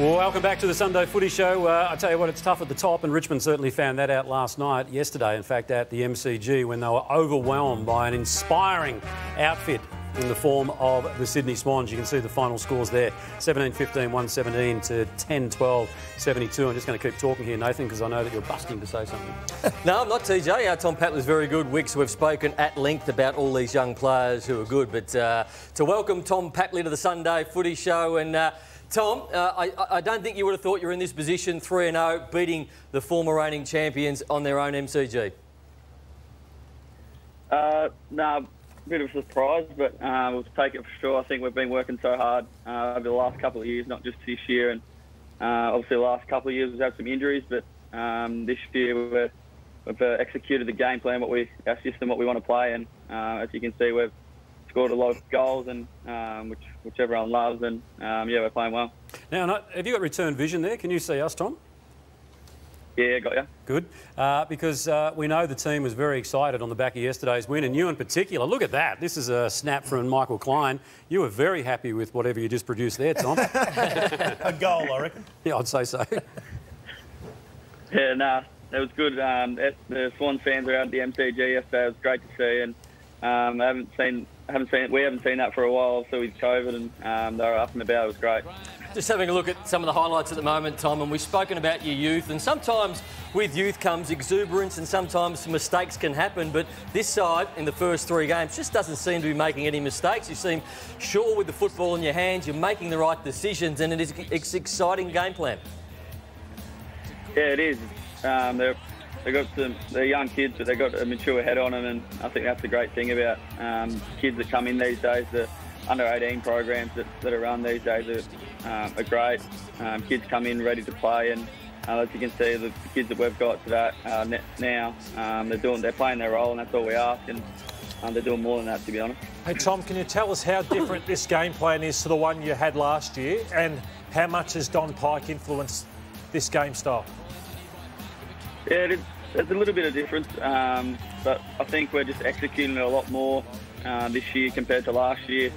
Well, welcome back to the Sunday Footy Show. Uh, I tell you what, it's tough at the top, and Richmond certainly found that out last night, yesterday, in fact, at the MCG when they were overwhelmed by an inspiring outfit in the form of the Sydney Swans. You can see the final scores there 17 15, 117 to 10 12, 72. I'm just going to keep talking here, Nathan, because I know that you're busting to say something. no, I'm not TJ. Uh, Tom Papley's very good. Wicks, we've spoken at length about all these young players who are good. But uh, to welcome Tom Papley to the Sunday Footy Show and. Uh, Tom, uh, I, I, don't think you would have thought you were in this position 3 0, beating the former reigning champions on their own MCG. Uh, no, bit of a surprise, but uh, we'll take it for sure. I think we've been working so hard uh, over the last couple of years, not just this year. And uh, obviously, the last couple of years we've had some injuries, but um, this year we've, we've uh, executed the game plan, what we, our system, what we want to play. And uh, as you can see, we've scored a lot of goals, and um, which, which everyone loves. And um, yeah, we're playing well. Now, have you got return vision there? Can you see us, Tom? Yeah, got you. Good. Uh, because uh, we know the team was very excited on the back of yesterday's win, and you in particular. Look at that. This is a snap from Michael Klein. You were very happy with whatever you just produced there, Tom. a goal, I reckon. Yeah, I'd say so. yeah, nah, it was good. Um, the Swan fans were out at the MCG yesterday. It was great to see, and um, I haven't seen, haven't seen, we haven't seen that for a while. So with COVID, and um, they were up and about. It was great. Just having a look at some of the highlights at the moment, Tom, and we've spoken about your youth, and sometimes with youth comes exuberance, and sometimes mistakes can happen. But this side, in the first three games, just doesn't seem to be making any mistakes. You seem sure with the football in your hands, you're making the right decisions, and it is it's exciting game plan. Yeah, it is. Um, they're they've got some they're young kids, but they've got a mature head on them, and I think that's the great thing about um, kids that come in these days. The under 18 programs that, that are run these days are, um, are great. Um, kids come in ready to play, and uh, as you can see, the kids that we've got to that uh, now, um, they're doing, they're playing their role, and that's all we ask. And um, they're doing more than that, to be honest. Hey Tom, can you tell us how different this game plan is to the one you had last year, and how much has Don Pyke influenced this game style? Yeah, it is, there's a little bit of difference, um, but I think we're just executing it a lot more uh, this year compared to last year.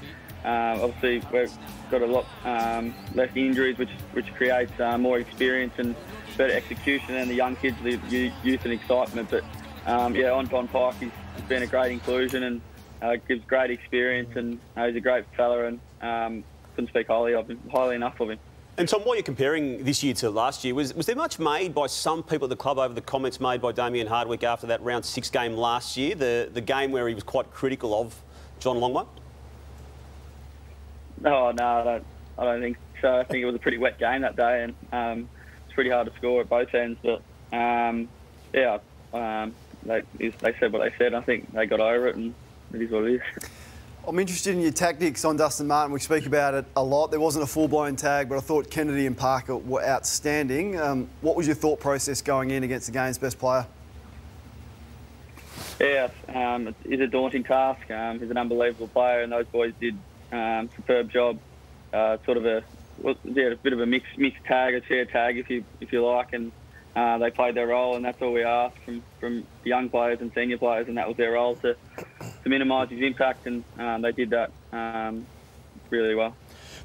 Uh, obviously, we've got a lot um, less injuries, which which creates uh, more experience and better execution, and the young kids, the youth and excitement. But um, yeah, on Don Pyke, he's, he's been a great inclusion and uh, gives great experience, and uh, he's a great fella, and um, couldn't speak highly of him, highly enough of him. And Tom, while you're comparing this year to last year, was, was there much made by some people at the club over the comments made by Damien Hardwick after that round six game last year, the, the game where he was quite critical of John Longmire? No, no, I don't, I don't think so. I think it was a pretty wet game that day, and um, it's pretty hard to score at both ends. But um, yeah, um, they, they said what they said. I think they got over it, and it is what it is. I'm interested in your tactics on Dustin Martin. We speak about it a lot. There wasn't a full-blown tag, but I thought Kennedy and Parker were outstanding. Um, what was your thought process going in against the game's best player? Yeah, um, it's a daunting task. Um, he's an unbelievable player, and those boys did um, superb job. Uh, sort of a yeah, a bit of a mixed mixed tag, a share tag, if you if you like, and uh, they played their role, and that's all we asked from from young players and senior players, and that was their role to to minimise his impact, and um, they did that um, really well.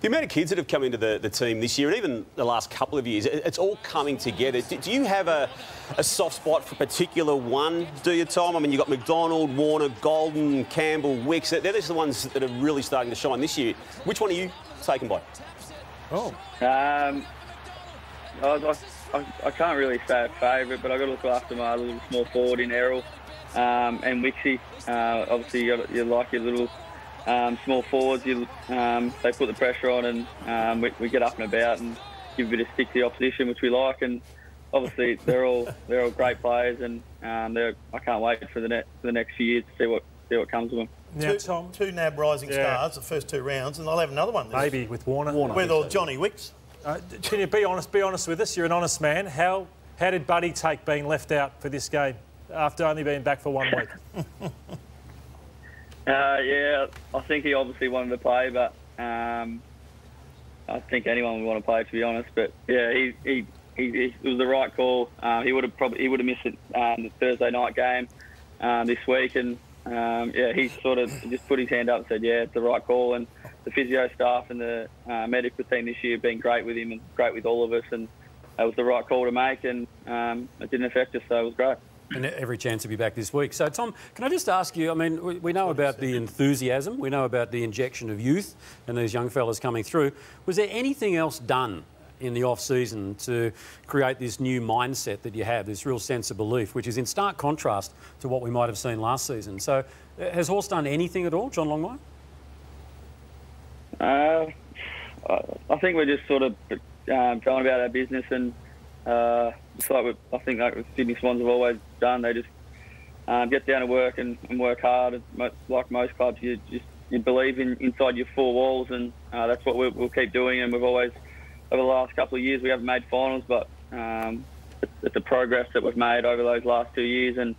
The amount of kids that have come into the, the team this year, and even the last couple of years, it's all coming together. Do, do you have a, a, soft spot for a particular one, do you, Tom? I mean, you've got McDonald, Warner, Gulden, Campbell, Wicks. They're just the ones that are really starting to shine this year. Which one are you taken by? Oh. Um, I, I, I, can't really say a favourite, but I've got to look after my little small forward in Errol um, and Wixie. Uh, obviously, you, got, you like your little um, small forwards, you, um, they put the pressure on and um, we, we, get up and about and give a bit of stick to the opposition, which we like. And obviously, they're all they're all great players, and um, I can't wait for the, net, for the next few years to see what see what comes of them. Now, two, Tom, two NAB Rising yeah. Stars, the first two rounds, and they'll have another one. Maybe with Warner. Warner. With or Johnny Wicks. Uh, can you be honest? Be honest with us. You're an honest man. How how did Buddy take being left out for this game after only being back for one week? Uh, yeah, I think he obviously wanted to play, but um, I think anyone would want to play, to be honest. But yeah, he he, he, he it was the right call. Uh, he would have probably he would have missed it, um, the Thursday night game um, this week, and um, yeah, he sort of just put his hand up and said, yeah, it's the right call, and the physio staff and the uh, medical team this year have been great with him and great with all of us, and that was the right call to make, and um, it didn't affect us, so it was great. And every chance to be back this week. So, Tom, can I just ask you? I mean, we, we know about the enthusiasm, we know about the injection of youth and these young fellas coming through. Was there anything else done in the off season to create this new mindset that you have, this real sense of belief, which is in stark contrast to what we might have seen last season? So, uh, has Horse done anything at all, John Longmire? Uh, I think we're just sort of um, going about our business, and uh, it's like we- I think like Sydney Swans have always done. They just um, get down to work and, and work hard. Like most clubs, you just you believe in inside your four walls, and uh, that's what we'll, we'll keep doing. And we've always over the last couple of years we haven't made finals, but um, it's, it's the progress that we've made over those last two years. And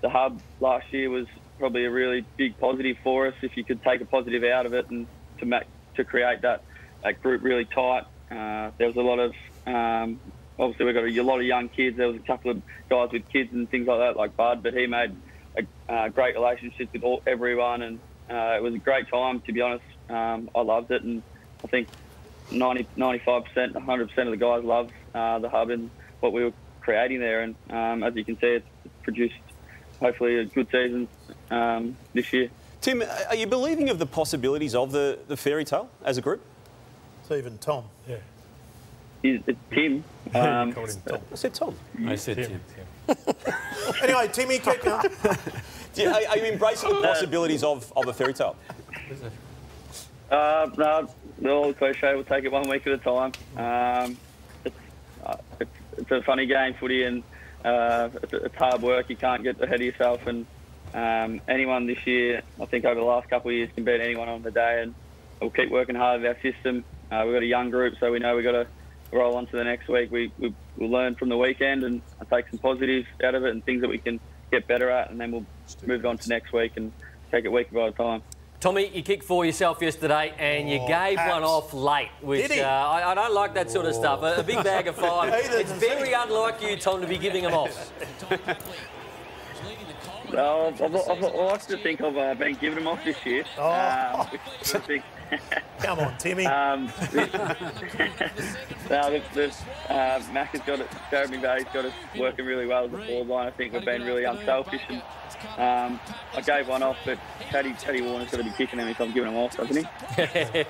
the hub last year was probably a really big positive for us. If you could take a positive out of it and to make to create that that group really tight. Uh, there was a lot of um, obviously we've got a, lot of young kids. There was a couple of guys with kids and things like that, like Bud, but he made a uh, great relationship with all, everyone, and uh, it was a great time. To be honest, um, I loved it, and I think 90, 95%, 100% of the guys love uh, the hub and what we were creating there. And um, as you can see, it's produced hopefully a good season um, this year. Tim, are you believing of the possibilities of the, the fairy tale as a group? It's even Tom. Yeah. He's, it's Tim. Um, Tom. I said Tom. I said Tim. Anyway, Timmy, keep going. Do are, are you embracing the possibilities of, of a fairy tale? Uh, no, the old cliche, we'll take it one week at a time. Um, it's, uh, it's, it's a funny game, footy, and uh, it's, it's hard work. You can't get ahead of yourself. And um, anyone this year, I think over the last couple of years, can beat anyone on the day. And we'll keep working hard at our system. Uh, we've got a young group, so we know we've got to roll on to the next week. We, we, we'll learn from the weekend and take some positives out of it and things that we can get better at, and then we'll move on to next week and take it week by a time. Tommy, you kicked four yourself yesterday and you Oh, gave perhaps. one off late, which Did he? uh, I, I don't like that sort of stuff. A, a big bag of five. It's very he. unlike you, Tom, to be giving them off. Well, I've, I've, I've, I like to think I've uh, been giving them off this year. Oh. Um, think, Come on, Timmy. um, now, the, the, uh, Mac has got it, Jeremy Bay's got us working really well as a forward line. I think we've been really unselfish and um, I gave one off, but Teddy, Teddy Warner's got to be kicking them if I'm giving them off, doesn't he?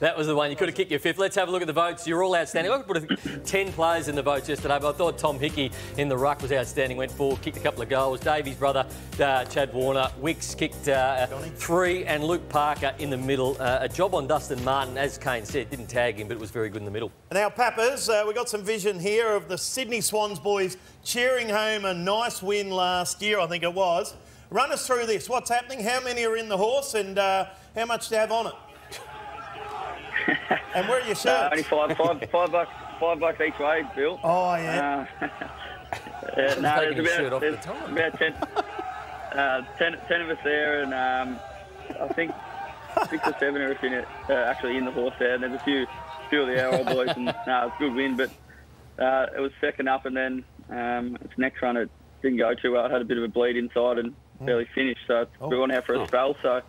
that was the one. You could have kicked your fifth. Let's have a look at the votes. You're all outstanding. I put 10 players in the votes yesterday, but I thought Tom Hickey in the ruck was outstanding. Went forward, kicked a couple of goals. Davies' brother, uh, Chad Warner. Wicks kicked uh, three, and Luke Parker in the middle. Uh, a job on Dustin Martin, as Kane said. Didn't tag him, but it was very good in the middle. And now, Pappers, uh, we got some vision here of the Sydney Swans boys cheering home a nice win last year, I think it was. Run us through this. What's happening? How many are in the horse, and uh, how much do you have on it? And where are your Uh, only five, five, five bucks, five bucks each way, Bill. oh yeah. Uh, yeah, no, taking there's about, off the about 10, uh, 10, 10 of us there, and um, I think six or seven of us in it, uh, actually in the horse there. And there's a few, few of the our old boys, and no, it was a good win, but uh, it was second up, and then um, its next run it didn't go too well. It had a bit of a bleed inside and barely finished, so we went out for a spell. So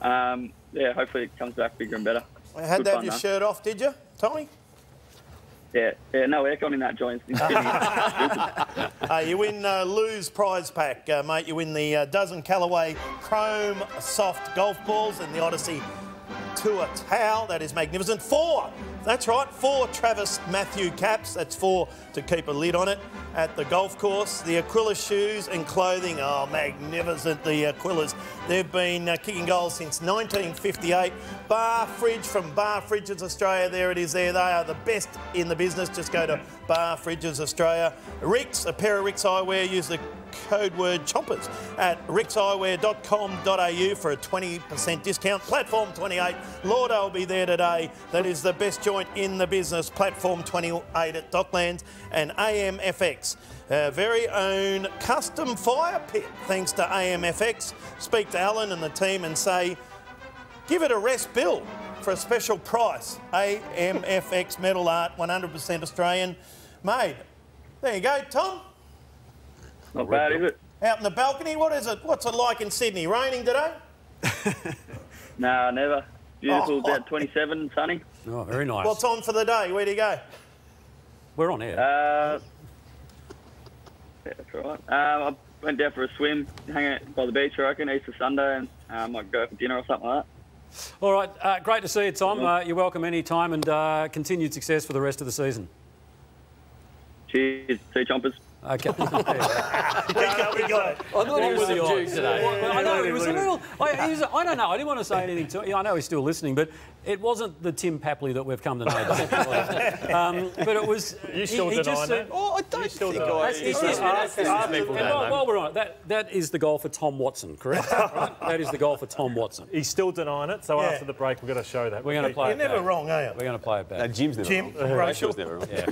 um, yeah, hopefully it comes back bigger and better. I had Good to have fun, your though. shirt off, did you, Tommy? Yeah, yeah, no aircon in that joint. Uh, you win uh, Lou's prize pack, uh, mate. You win the uh, dozen Callaway Chrome soft golf balls and the Odyssey Tour towel. That is magnificent. Four. That's right, four Travis Matthew caps. That's four to keep a lid on it at the golf course. The Aquila shoes and clothing. Oh, magnificent, the Aquilas. They've been uh, kicking goals since 1958. Bar Fridge from Bar Fridges Australia. There it is there. They are the best in the business. Just go to Bar Fridges Australia. Ricks, a pair of Ricks eyewear. Use the code word chompers at rickseyewear.com.au for a 20% discount. Platform 28, Lauder will be there today. That is the best joint in the business. Platform 28 at Docklands and AMFX. Our very own custom fire pit, thanks to AMFX. Speak to Alan and the team and say, give it a rest bill for a special price. AMFX metal art, 100% Australian made. There you go, Tom. Not bad, is it? Out in the balcony, what is it? What's it like in Sydney? Raining today? No, never. beautiful, Oh. about 27, sunny. Oh, very nice. What's on for the day? Where do you go? We're on air. Uh, yeah, that's all right. Um, I went down for a swim, hang out by the beach, I reckon, Easter Sunday, and uh, might go for dinner or something like that. All right, uh, great to see you, Tom. Uh, you're welcome any time and uh, continued success for the rest of the season. Cheers, see you, chompers. Okay. We got, we got it. I thought he was subdued today. Well, I know, it was a little. I, was, I don't know. I didn't want to say anything to him. I know he's still listening, but it wasn't the Tim Papley that we've come to know. um, but it was. You still he, he denying just that? seemed- Oh, I don't still think don't. I... That's- it's just- That's- that's people and don't while, while we're on it, that, that is the goal for Tom Watson, correct? Right? That is the goal for Tom Watson. He's still denying it, so Yeah. after the break, we're going to show that. We're going to play You're it never back. wong, are you? We're going to play it No, back. Jim's never Jim, wrong. Rachel. Rachel's never wrong. Yeah.